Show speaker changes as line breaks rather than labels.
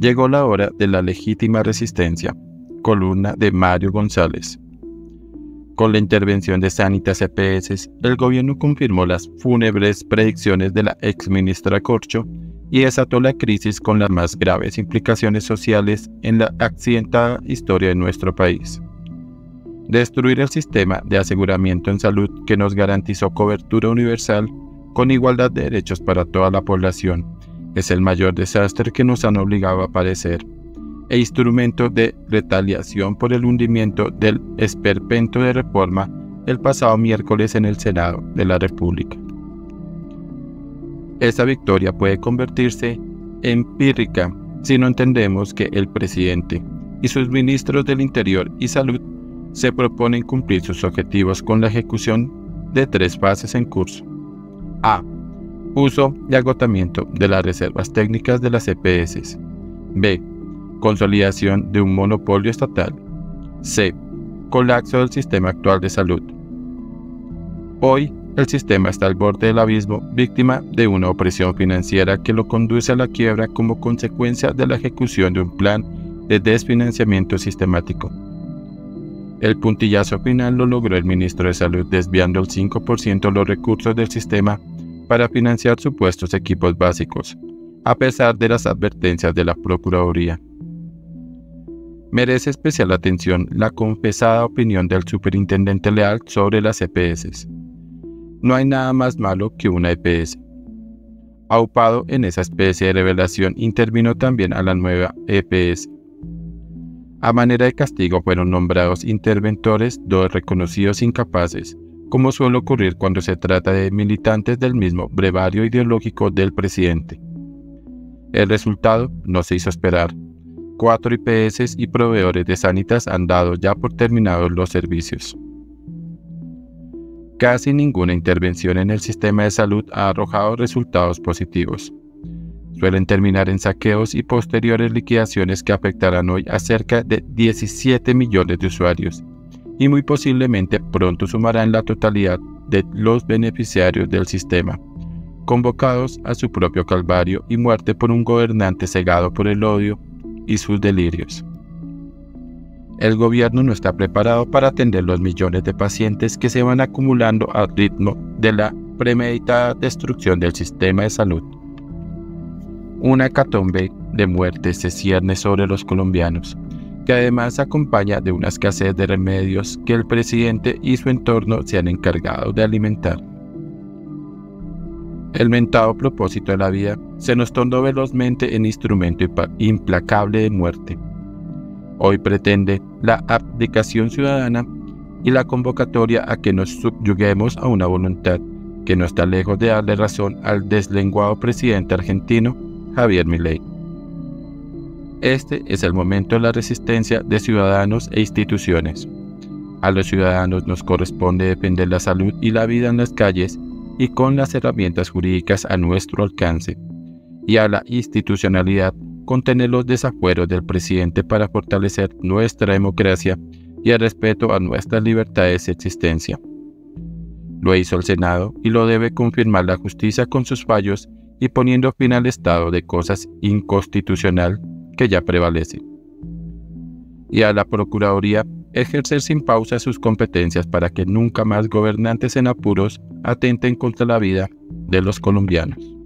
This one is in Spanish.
Llegó la hora de la legítima resistencia, columna de Mario González. Con la intervención de Sanitas EPS, el gobierno confirmó las fúnebres predicciones de la ex ministra Corcho y desató la crisis con las más graves implicaciones sociales en la accidentada historia de nuestro país. Destruir el sistema de aseguramiento en salud que nos garantizó cobertura universal con igualdad de derechos para toda la población es el mayor desastre que nos han obligado a padecer e instrumento de retaliación por el hundimiento del esperpento de reforma el pasado miércoles en el Senado de la República. Esa victoria puede convertirse empírica si no entendemos que el presidente y sus ministros del Interior y Salud se proponen cumplir sus objetivos con la ejecución de tres fases en curso. A. Uso y agotamiento de las reservas técnicas de las EPS. B consolidación de un monopolio estatal. C. Colapso del sistema actual de salud. Hoy, el sistema está al borde del abismo, víctima de una opresión financiera que lo conduce a la quiebra como consecuencia de la ejecución de un plan de desfinanciamiento sistemático. El puntillazo final lo logró el ministro de Salud desviando el 5% de los recursos del sistema para financiar supuestos equipos básicos, a pesar de las advertencias de la Procuraduría. Merece especial atención la confesada opinión del superintendente Leal sobre las EPS. No hay nada más malo que una EPS. Aupado en esa especie de revelación intervino también a la nueva EPS. A manera de castigo fueron nombrados interventores dos reconocidos incapaces, como suele ocurrir cuando se trata de militantes del mismo brevario ideológico del presidente. El resultado no se hizo esperar cuatro IPS y proveedores de Sanitas han dado ya por terminados los servicios. Casi ninguna intervención en el sistema de salud ha arrojado resultados positivos. Suelen terminar en saqueos y posteriores liquidaciones que afectarán hoy a cerca de 17 millones de usuarios y muy posiblemente pronto sumarán la totalidad de los beneficiarios del sistema, convocados a su propio calvario y muerte por un gobernante cegado por el odio y sus delirios. El gobierno no está preparado para atender los millones de pacientes que se van acumulando al ritmo de la premeditada destrucción del sistema de salud. Una hecatombe de muerte se cierne sobre los colombianos, que además acompaña de una escasez de remedios que el presidente y su entorno se han encargado de alimentar. El mentado propósito de la vida se nos tornó velozmente en instrumento implacable de muerte. Hoy pretende la abdicación ciudadana y la convocatoria a que nos subyuguemos a una voluntad que no está lejos de darle razón al deslenguado presidente argentino Javier Milei. Este es el momento de la resistencia de ciudadanos e instituciones. A los ciudadanos nos corresponde defender la salud y la vida en las calles y con las herramientas jurídicas a nuestro alcance, y a la institucionalidad contener los desafueros del presidente para fortalecer nuestra democracia y el respeto a nuestras libertades de existencia. Lo hizo el Senado y lo debe confirmar la justicia con sus fallos y poniendo fin al estado de cosas inconstitucional que ya prevalece. Y a la Procuraduría ejercer sin pausa sus competencias para que nunca más gobernantes en apuros atenten contra la vida de los colombianos.